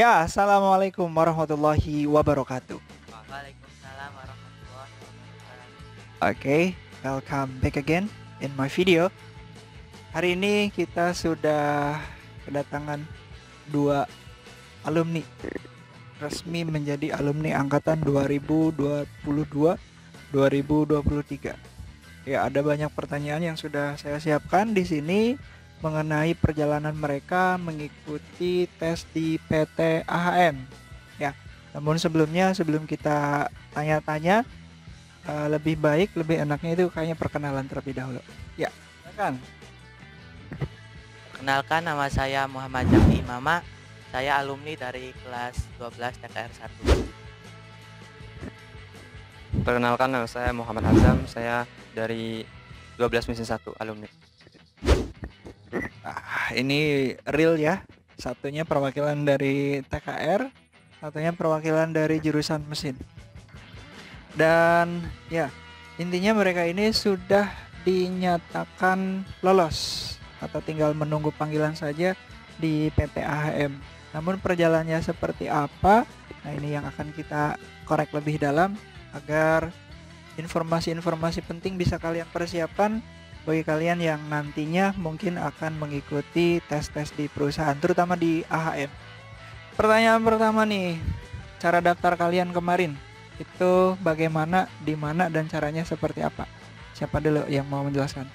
Ya, assalamualaikum warahmatullahi wabarakatuh. Waalaikumsalam warahmatullahi wabarakatuh. Oke, welcome back again in my video. Hari ini kita sudah kedatangan dua alumni resmi menjadi alumni angkatan 2022-2023. Ya, ada banyak pertanyaan yang sudah saya siapkan di sini mengenai perjalanan mereka mengikuti tes di PT AHM. Ya, namun sebelumnya sebelum kita tanya-tanya uh, lebih baik, lebih enaknya itu kayaknya perkenalan terlebih dahulu. Ya, silakan. Kenalkan nama saya Muhammad Jami Mama. Saya alumni dari kelas 12 TKR 1. Perkenalkan nama saya Muhammad Azam, saya dari 12 Mesin 1 alumni. Ah, ini real ya. Satunya perwakilan dari TKR, satunya perwakilan dari jurusan mesin. Dan ya, intinya mereka ini sudah dinyatakan lolos atau tinggal menunggu panggilan saja di PT AHM. Namun perjalanannya seperti apa? Nah, ini yang akan kita korek lebih dalam agar informasi-informasi penting bisa kalian persiapkan bagi kalian yang nantinya mungkin akan mengikuti tes-tes di perusahaan terutama di AHM. Pertanyaan pertama nih, cara daftar kalian kemarin itu bagaimana, di mana dan caranya seperti apa? Siapa dulu yang mau menjelaskan?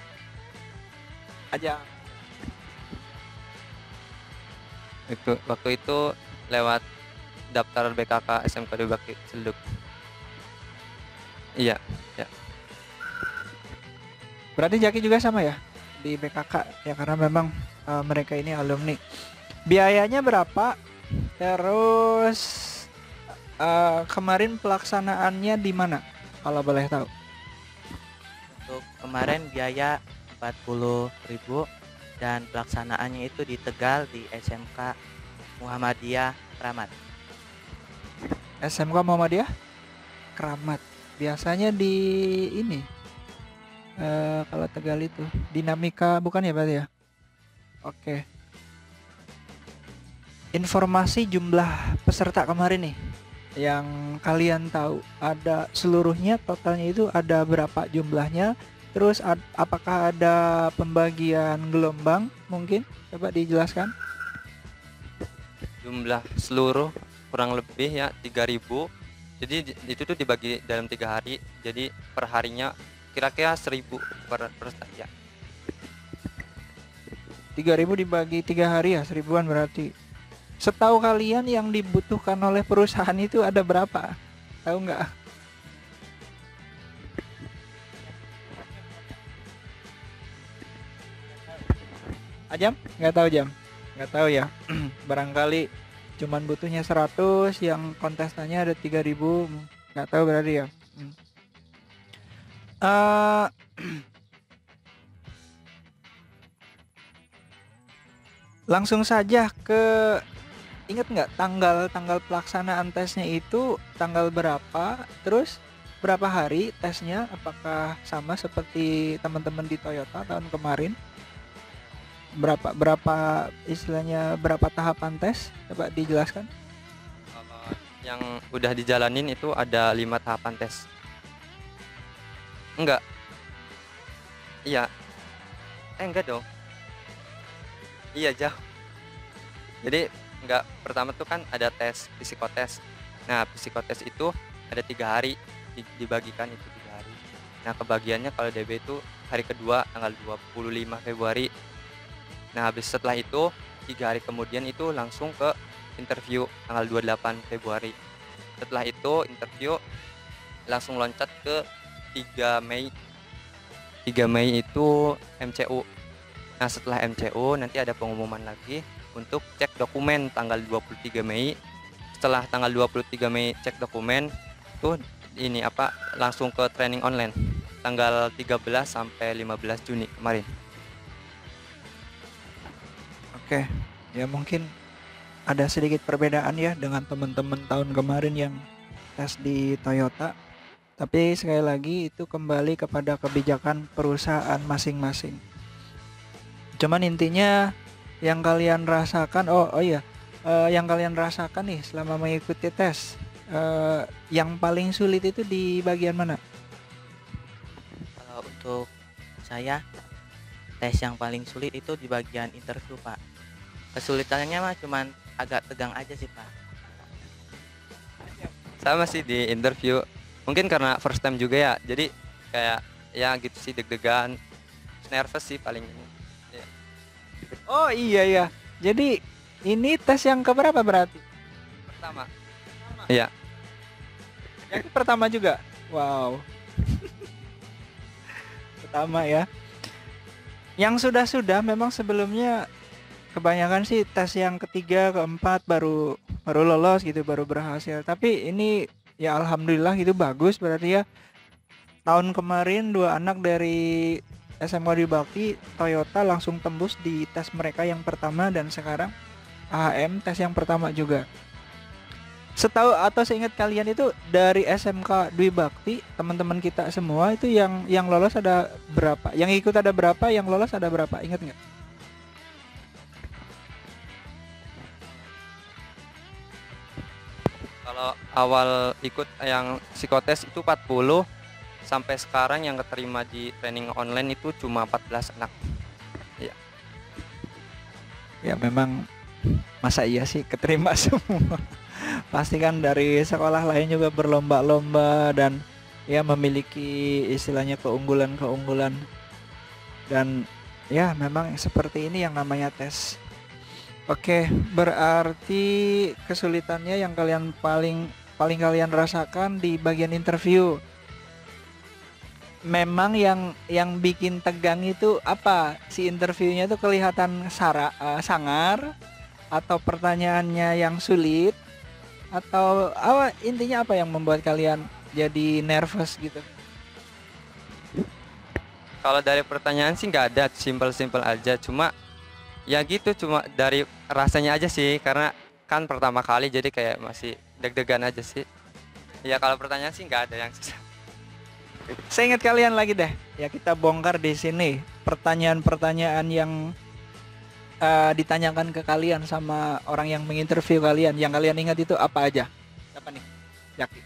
Aja. Itu waktu itu lewat daftar BKK SMK di Bakti Celduk. Iya, ya. Berarti Jaki juga sama ya di BKK ya karena memang uh, mereka ini alumni. Biayanya berapa? Terus uh, kemarin pelaksanaannya di mana? Kalau boleh tahu. Untuk kemarin biaya 40.000 dan pelaksanaannya itu di Tegal di SMK Muhammadiyah Kramat. SMK Muhammadiyah Kramat. Biasanya di ini uh, kalau Tegal itu. Dinamika bukan ya berarti ya? Oke. Informasi jumlah peserta kemarin nih yang kalian tahu ada seluruhnya totalnya itu ada berapa jumlahnya? Terus ad, apakah ada pembagian gelombang mungkin? Coba dijelaskan. Jumlah seluruh kurang lebih ya 3000 jadi itu tuh dibagi dalam tiga hari. Jadi perharinya kira-kira seribu per, per ya tiga ribu dibagi tiga hari ya seribuan berarti. Setahu kalian yang dibutuhkan oleh perusahaan itu ada berapa? Tahu nggak? Ajam nggak tahu jam. Nggak tahu ya. Barangkali cuman butuhnya 100 yang kontestannya ada 3000 nggak tahu berarti ya. Hmm. Uh, langsung saja ke ingat nggak tanggal tanggal pelaksanaan tesnya itu tanggal berapa? Terus berapa hari tesnya? Apakah sama seperti teman-teman di Toyota tahun kemarin? Berapa berapa istilahnya berapa tahapan tes? Coba dijelaskan. Yang udah dijalanin itu ada lima tahapan tes Enggak. Iya. Eh enggak dong. Iya jauh. Jadi enggak pertama tuh kan ada tes psikotes. Nah psikotes itu ada tiga hari dibagikan itu tiga hari. Nah kebagiannya kalau DB itu hari kedua tanggal 25 Februari. Nah habis setelah itu tiga hari kemudian itu langsung ke interview tanggal 28 Februari. Setelah itu interview langsung loncat ke 3 Mei. 3 Mei itu MCU nah setelah MCU nanti ada pengumuman lagi untuk cek dokumen tanggal 23 Mei. Setelah tanggal 23 Mei cek dokumen tuh ini apa langsung ke training online. Tanggal 13 sampai 15 Juni kemarin. Oke ya mungkin ada sedikit perbedaan ya dengan teman-teman tahun kemarin yang tes di Toyota tapi sekali lagi itu kembali kepada kebijakan perusahaan masing-masing. Cuman intinya yang kalian rasakan oh oh iya eh, yang kalian rasakan nih selama mengikuti tes eh, yang paling sulit itu di bagian mana Kalau untuk saya tes yang paling sulit itu di bagian interview pak. Kesulitannya mah cuman agak tegang aja sih pak. sama sih di interview mungkin karena first time juga ya jadi kayak ya gitu sih deg-degan. Nervous sih paling oh iya ya jadi ini tes yang keberapa berarti? Pertama. Iya. Yang pertama juga? Wow. Pertama ya. Yang sudah-sudah memang sebelumnya kebanyakan sih tes yang ketiga keempat baru baru lolos gitu baru berhasil. Tapi ini ya alhamdulillah gitu bagus berarti ya. Tahun kemarin dua anak dari SMK di Bakti Toyota langsung tembus di tes mereka yang pertama dan sekarang AHM tes yang pertama juga. Setahu atau seingat kalian itu dari SMK Dwi Bakti teman-teman kita semua itu yang yang lolos ada berapa? Yang ikut ada berapa? Yang lolos ada berapa? Ingat nggak awal ikut yang psikotes itu 40 sampai sekarang yang keterima di training online itu cuma 14 anak. Ya memang masa iya sih keterima semua. Pasti kan dari sekolah lain juga berlomba-lomba dan ya memiliki istilahnya keunggulan-keunggulan. Dan ya memang seperti ini yang namanya tes. Oke berarti kesulitannya yang kalian paling paling kalian rasakan di bagian interview? Memang yang yang bikin tegang itu apa? Si interviewnya itu kelihatan sara, eh, sangar atau pertanyaannya yang sulit? Atau apa intinya apa yang membuat kalian jadi nervous gitu? Kalau dari pertanyaan sih nggak ada simpel-simpel aja. Cuma ya gitu cuma dari rasanya aja sih. Karena kan pertama kali jadi kayak masih deg-degan aja sih. Ya kalau pertanyaan sih nggak ada yang susah. Saya ingat kalian lagi deh. Ya kita bongkar di sini pertanyaan-pertanyaan yang eh, ditanyakan ke kalian sama orang yang menginterview kalian. Yang kalian ingat itu apa aja? Apa nih? Jaki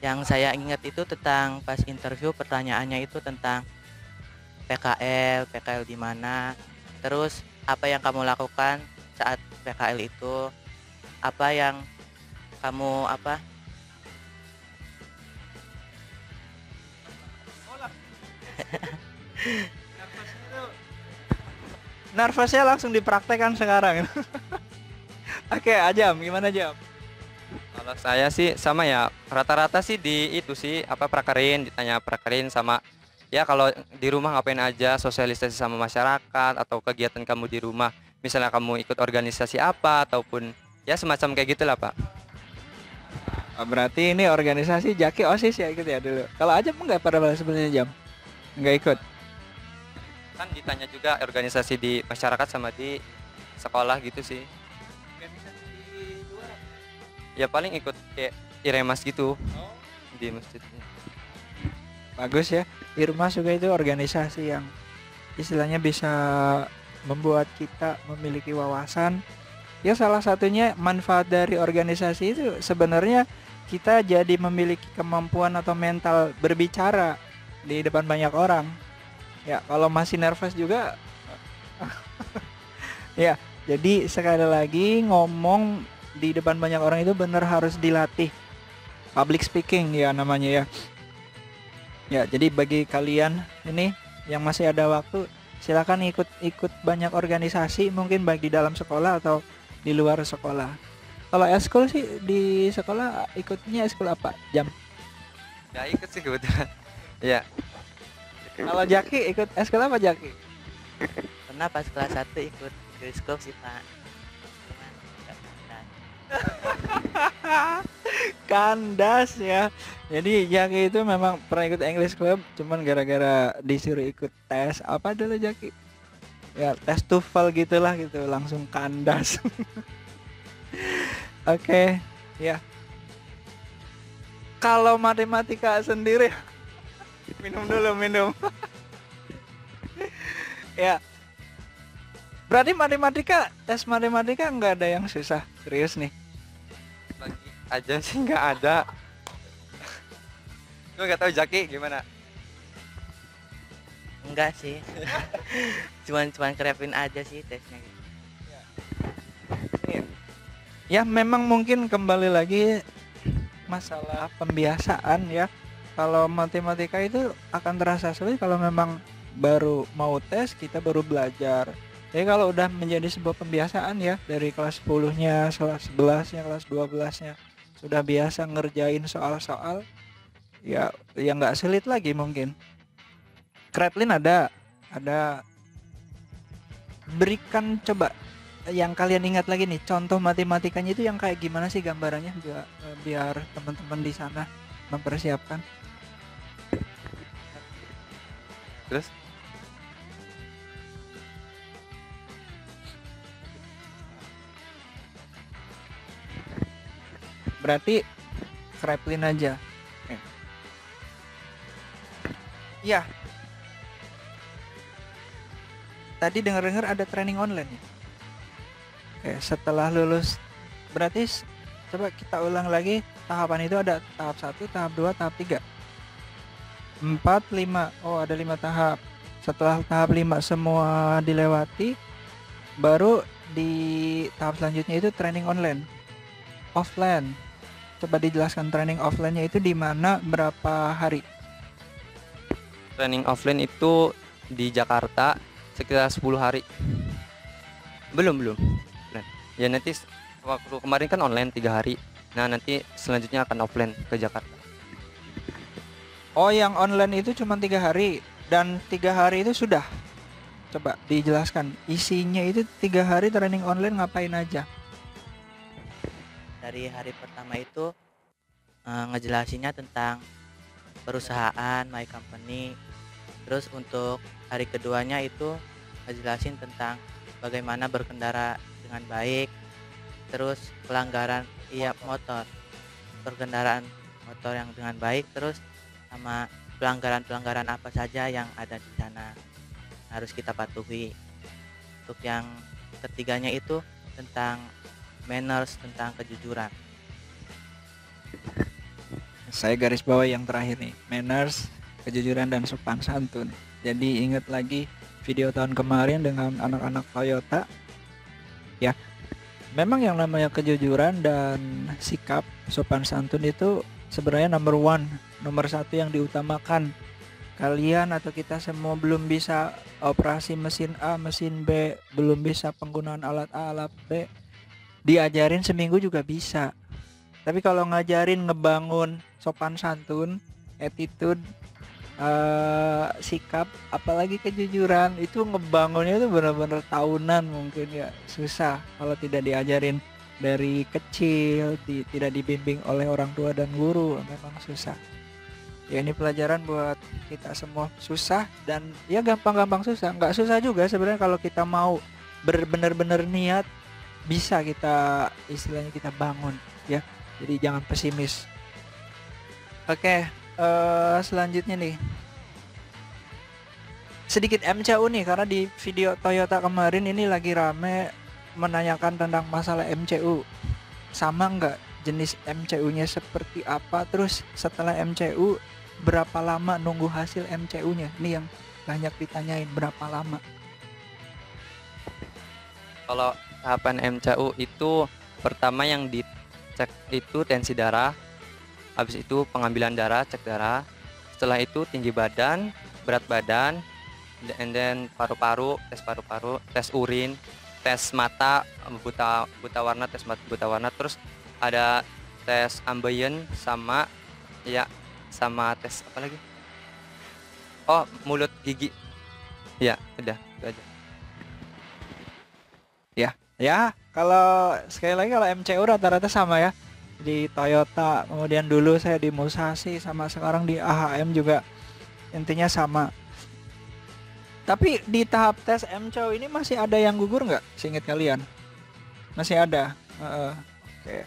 Yang saya ingat itu tentang pas interview pertanyaannya itu tentang PKL, PKL di mana, terus apa yang kamu lakukan saat PKL itu, apa yang kamu apa? Nervousnya langsung dipraktekkan sekarang. Oke Ajam gimana Jam kalau saya sih sama ya. Rata-rata sih di itu sih apa prakerin ditanya prakerin sama ya kalau di rumah ngapain aja sosialisasi sama masyarakat atau kegiatan kamu di rumah misalnya kamu ikut organisasi apa ataupun ya semacam kayak gitulah pak Oh, berarti ini organisasi Jaki OSIS ya ikut ya dulu. Kalau aja enggak pada sebenarnya jam. Enggak ikut. kan ditanya juga organisasi di masyarakat sama di sekolah gitu sih ya paling ikut kayak iremas gitu di masjid Bagus ya. Irmas juga itu organisasi yang istilahnya bisa membuat kita memiliki wawasan. Ya salah satunya manfaat dari organisasi itu sebenarnya kita jadi memiliki kemampuan atau mental berbicara di depan banyak orang. Ya, kalau masih nervous juga ya, jadi sekali lagi ngomong di depan banyak orang itu benar harus dilatih. Public speaking ya namanya ya. Ya, jadi bagi kalian ini yang masih ada waktu, silakan ikut ikut banyak organisasi mungkin baik di dalam sekolah atau di luar sekolah. Kalau eskul sih di sekolah ikutnya eskul apa? Jam. ya ikut sih kebetulan ya Kalau Jaki ikut eskul apa Jaki? pernah pas kelas 1 ikut Club sih pak Cuman nggak. Kandas ya. Jadi Jaki itu memang pernah ikut English Club, cuman gara-gara disuruh ikut tes apa dulu Jaki? Ya tes TOEFL gitulah gitu, langsung kandas. Oke, ya. Kalau matematika sendiri, minum dulu minum. ya. Berarti matematika tes matematika nggak ada yang susah serius nih. Aja sih nggak ada. Gue nggak tahu Jaki gimana. Enggak sih. cuman cuman kerepin aja sih tesnya gitu. Ya memang mungkin kembali lagi masalah pembiasaan ya. Kalau matematika itu akan terasa sulit kalau memang baru mau tes kita baru belajar. Jadi kalau udah menjadi sebuah pembiasaan ya dari kelas 10-nya, kelas 11-nya, kelas 12-nya sudah biasa ngerjain soal-soal ya ya nggak sulit lagi mungkin. Kreplin ada ada. Berikan coba. Yang kalian ingat lagi nih contoh matematikanya itu yang kayak gimana sih gambarannya? Biar, biar teman-teman di sana mempersiapkan. Terus berarti Kreplin aja ya tadi dengar-dengar ada training online ya Oke, setelah lulus berarti coba kita ulang lagi tahapan itu ada tahap 1, tahap 2, tahap 3. 4, 5. Oh, ada 5 tahap. Setelah tahap 5 semua dilewati baru di tahap selanjutnya itu training online. Offline. Coba dijelaskan training offline-nya itu di mana berapa hari? training offline itu di Jakarta sekitar 10 hari. Belum belum. Ya nanti waktu kemarin kan online tiga hari. Nah nanti selanjutnya akan offline ke Jakarta. Oh, yang online itu cuma tiga hari dan tiga hari itu sudah. Coba dijelaskan isinya itu tiga hari training online ngapain aja? Dari hari pertama itu eh, ngejelasinnya tentang perusahaan, my company. Terus untuk hari keduanya itu ngejelasin tentang bagaimana berkendara dengan baik. Terus pelanggaran iya motor. Perkendaraan motor yang dengan baik terus sama pelanggaran-pelanggaran apa saja yang ada di sana harus kita patuhi. Untuk yang ketiganya itu tentang manners, tentang kejujuran. Saya garis bawah yang terakhir nih, manners, kejujuran dan sopan santun. Jadi ingat lagi video tahun kemarin dengan anak-anak Toyota. Ya. Memang yang namanya kejujuran dan sikap sopan santun itu sebenarnya number one, nomor satu yang diutamakan. Kalian atau kita semua belum bisa operasi mesin A, mesin B, belum bisa penggunaan alat A, alat B. Diajarin seminggu juga bisa. Tapi kalau ngajarin ngebangun sopan santun, attitude, eh, sikap, apalagi kejujuran itu ngebangunnya itu benar-benar tahunan mungkin ya susah kalau tidak diajarin dari kecil, ti- tidak dibimbing oleh orang tua dan guru memang susah. Ya ini pelajaran buat kita semua susah dan ya gampang-gampang susah, nggak susah juga sebenarnya kalau kita mau benar-benar niat bisa kita istilahnya kita bangun ya. Jadi jangan pesimis. Oke eh selanjutnya nih. Sedikit MCU nih karena di video Toyota kemarin ini lagi rame menanyakan tentang masalah MCU sama nggak jenis MCU-nya seperti apa? Terus setelah MCU berapa lama nunggu hasil MCU-nya ini yang banyak ditanyain berapa lama? Kalau tahapan MCU itu pertama yang dicek itu tensi darah, habis itu pengambilan darah, cek darah. Setelah itu tinggi badan, berat badan, and then paru-paru, tes paru-paru, tes urin, tes mata buta buta warna, tes mata buta warna, terus ada tes ambien sama ya sama tes apa lagi? Oh, mulut gigi. Ya, udah, itu aja. Ya, kalau sekali lagi kalau MCU rata-rata sama ya. Di Toyota, kemudian dulu saya di Musashi sama sekarang di AHM juga intinya sama. Tapi di tahap tes MCU ini masih ada yang gugur nggak? Seingat kalian? Masih ada. Heeh. Oke.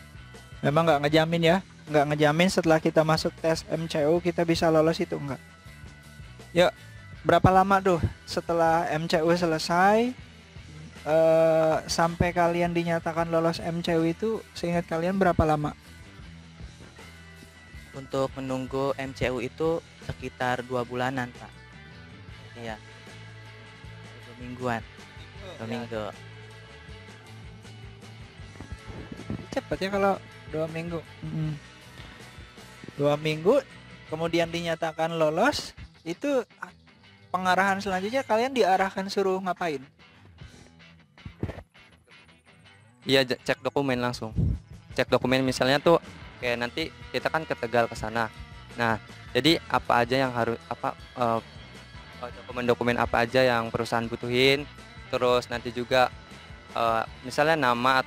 Memang nggak ngejamin ya, nggak ngejamin setelah kita masuk tes MCU kita bisa lolos itu enggak. Yuk, berapa lama tuh setelah MCU selesai eh, sampai kalian dinyatakan lolos MCU itu seingat kalian berapa lama? Untuk menunggu MCU itu sekitar dua bulanan pak. Iya. Dua mingguan. Dua minggu. Cepet ya kalau dua minggu. Mm. Dua minggu kemudian dinyatakan lolos itu ah, pengarahan selanjutnya kalian diarahkan suruh ngapain? Iya cek dokumen langsung. Cek dokumen misalnya tuh kayak nanti kita kan ke Tegal ke sana. Nah, jadi apa aja yang harus apa eh, eh, dokumen-dokumen apa aja yang perusahaan butuhin. Terus nanti juga eh, misalnya nama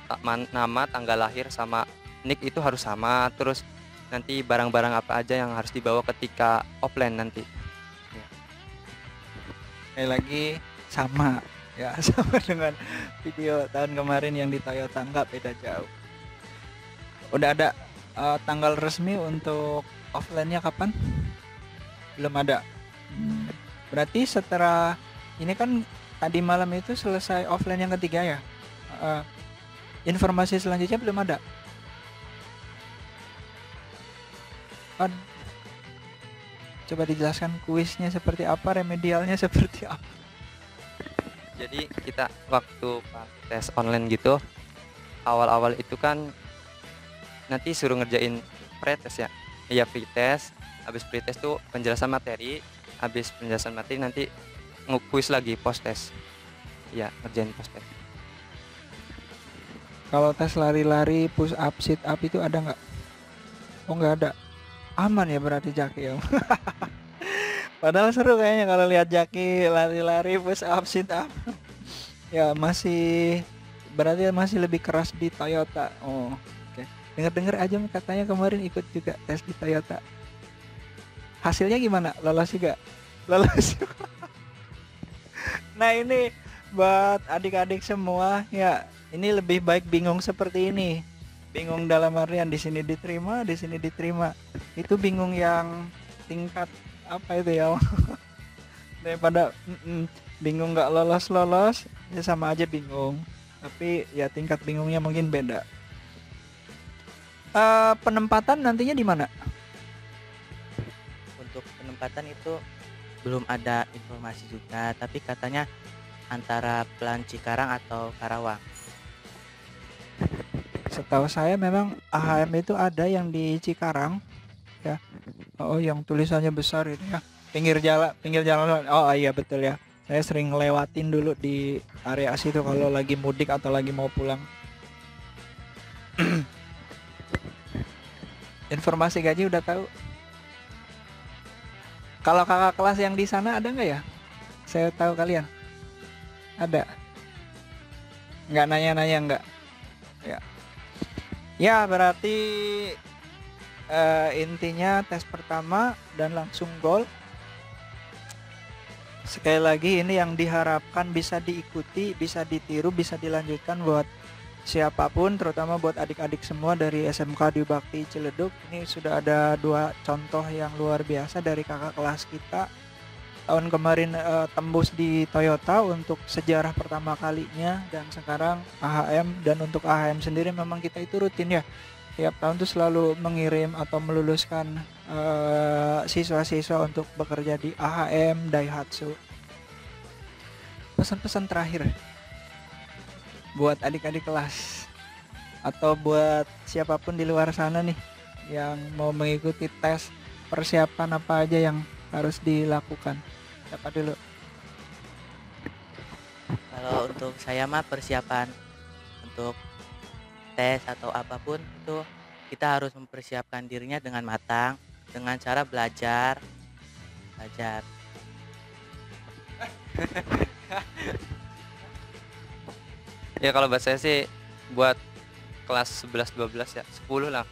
nama tanggal lahir sama nik itu harus sama. Terus nanti barang-barang apa aja yang harus dibawa ketika offline nanti. Sekali lagi sama ya sama dengan video tahun kemarin yang di Toyota nggak beda jauh. Udah ada eh, tanggal resmi untuk offline-nya kapan? Belum ada. Hmm, Berarti setelah ini kan tadi malam itu selesai offline yang ketiga ya. Eh, informasi selanjutnya belum ada. Ad- Coba dijelaskan kuisnya seperti apa, remedialnya seperti apa. Jadi kita waktu tes online gitu awal-awal itu kan nanti suruh ngerjain pretest ya. Iya pretest, habis pretest tuh penjelasan materi, habis penjelasan materi nanti nge-quiz lagi post test. Iya, ngerjain post test. Kalau tes lari-lari, push up, sit up itu ada nggak? Oh nggak ada. Aman ya berarti Jaki ya. Padahal seru kayaknya kalau lihat Jaki lari-lari, push up, sit up. ya masih berarti masih lebih keras di Toyota. Oh, oke. Dengar-dengar aja katanya kemarin ikut juga tes di Toyota. Hasilnya gimana? Lolos juga? Lolos juga. nah ini buat adik-adik semua ya ini lebih baik bingung seperti ini bingung dalam artian di sini diterima di sini diterima itu bingung yang tingkat apa itu ya daripada bingung nggak lolos lolos ya sama aja bingung. Tapi ya tingkat bingungnya mungkin beda. Eh, penempatan nantinya di mana? Untuk penempatan itu belum ada informasi juga, tapi katanya antara Pelan Cikarang atau Karawang. setahu saya memang AHM itu ada yang di Cikarang ya. Oh yang tulisannya besar itu ya. Pinggir jalan pinggir jalan. Oh iya betul ya. Saya sering ngelewatin dulu di area situ kalau lagi mudik atau lagi mau pulang. Informasi gaji udah tahu? Kalau kakak kelas yang di sana ada nggak ya? Saya tahu kalian. Ada. Nggak nanya-nanya nggak. Ya. Ya berarti eh, intinya tes pertama dan langsung gol. Sekali lagi ini yang diharapkan bisa diikuti bisa ditiru bisa dilanjutkan buat siapa pun terutama buat adik-adik semua dari SMK di Bakti Ciledug. Ini sudah ada dua contoh yang luar biasa dari kakak kelas kita. Tahun kemarin eh, tembus di Toyota untuk sejarah pertama kalinya dan sekarang AHM dan untuk AHM sendiri memang kita itu rutin ya tiap tahun tuh selalu mengirim atau meluluskan eh, siswa-siswa untuk bekerja di AHM Daihatsu. Pesan-pesan terakhir buat adik-adik kelas atau buat siapa pun di luar sana nih yang mau mengikuti tes persiapan apa aja yang harus dilakukan. Siapa dulu? Kalau untuk saya mah persiapan untuk tes atau apa pun itu kita harus mempersiapkan dirinya dengan matang dengan cara belajar belajar Ya kalau buat saya sih buat kelas 11 12 ya, 10 lah.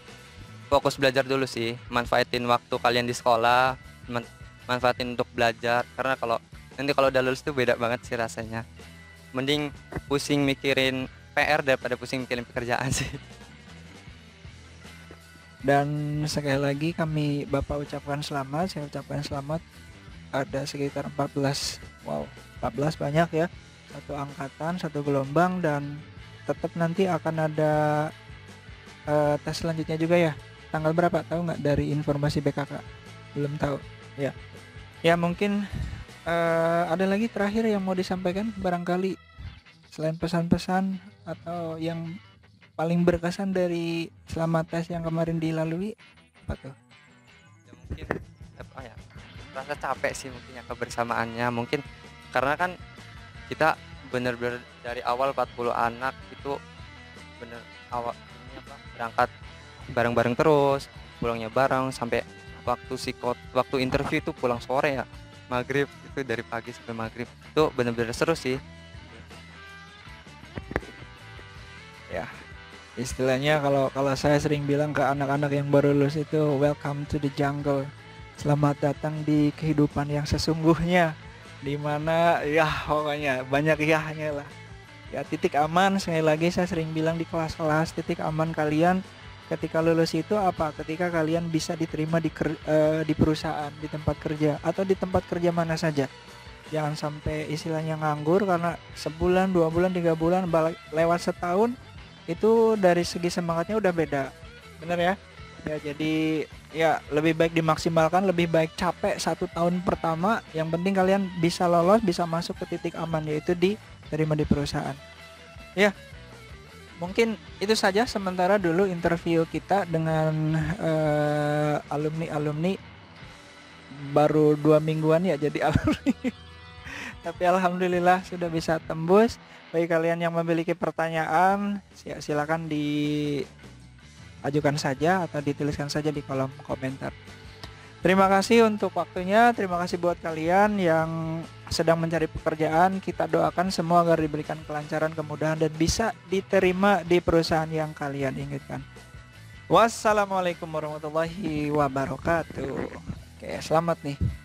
Fokus belajar dulu sih, manfaatin waktu kalian di sekolah, man- manfaatin untuk belajar karena kalau nanti kalau udah lulus tuh beda banget sih rasanya. Mending pusing mikirin PR daripada pusing mikirin pekerjaan sih. dan sekali lagi kami Bapak ucapkan selamat saya ucapkan selamat. Ada sekitar 14 wow 14 banyak ya. Satu angkatan satu gelombang dan tetap nanti akan ada uh, tes selanjutnya juga ya. Tanggal berapa? Tahu nggak dari informasi BKK belum tahu ya. Ya mungkin uh, ada lagi terakhir yang mau disampaikan? Barangkali selain pesan-pesan atau yang paling berkesan dari selama tes yang kemarin dilalui apa tuh? Ya mungkin apa ya rasa capek sih mungkin ya kebersamaannya. Mungkin karena kan kita bener-bener dari awal 40 anak itu bener awal ini apa berangkat bareng-bareng terus pulangnya bareng sampai waktu sikot waktu interview itu pulang sore ya maghrib itu dari pagi sampai maghrib. Itu bener-bener seru sih istilahnya kalau kalau saya sering bilang ke anak-anak yang baru lulus itu welcome to the jungle. Selamat datang di kehidupan yang sesungguhnya. Di mana ya pokoknya banyak yahnya lah. Ya titik aman sekali lagi saya sering bilang di kelas-kelas titik aman kalian ketika lulus itu apa? Ketika kalian bisa diterima di ker, uh, di perusahaan di tempat kerja atau di tempat kerja mana saja. Jangan sampai istilahnya nganggur karena sebulan dua bulan tiga bulan lewat setahun itu dari segi semangatnya udah beda. Bener ya? Ya jadi ya lebih baik dimaksimalkan lebih baik capek satu tahun pertama. Yang penting kalian bisa lolos bisa masuk ke titik aman yaitu diterima di perusahaan. Ya mungkin itu saja sementara dulu interview kita dengan uh, eh, alumni alumni baru dua mingguan ya jadi alumni tapi alhamdulillah sudah bisa tembus bagi kalian yang memiliki pertanyaan silakan di ajukan saja atau dituliskan saja di kolom komentar. Terima kasih untuk waktunya, terima kasih buat kalian yang sedang mencari pekerjaan. Kita doakan semua agar diberikan kelancaran, kemudahan dan bisa diterima di perusahaan yang kalian inginkan. Wassalamualaikum warahmatullahi wabarakatuh. Oke, selamat nih.